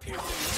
Period.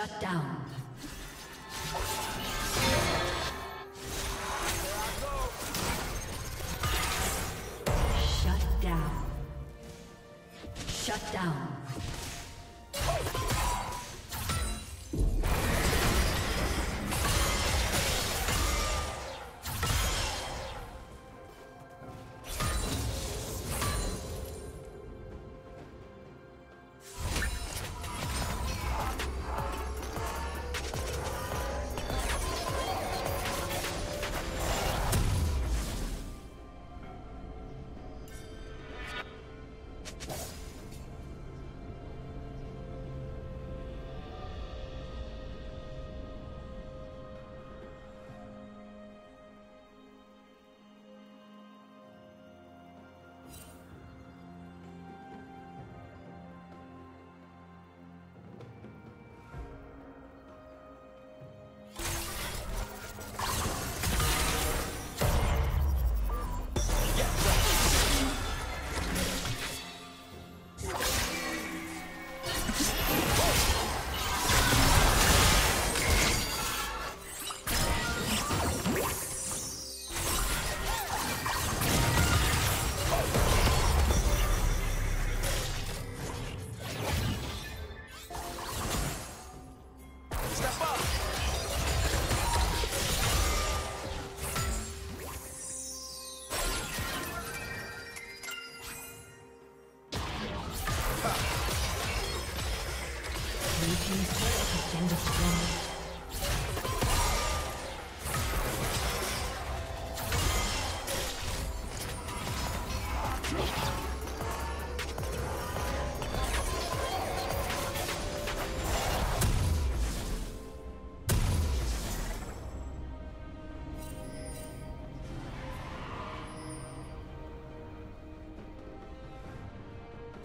Shut down.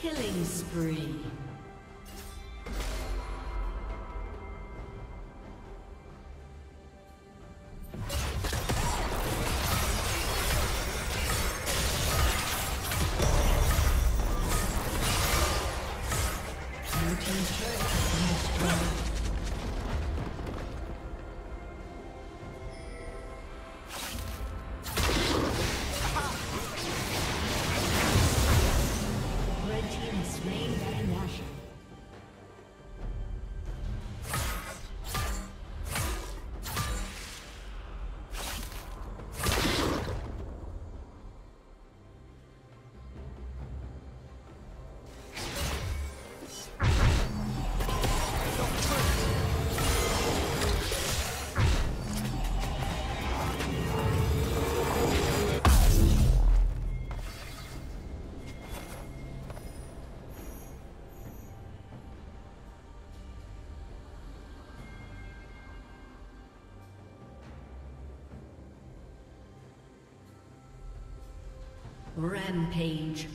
Killing spree. Rampage.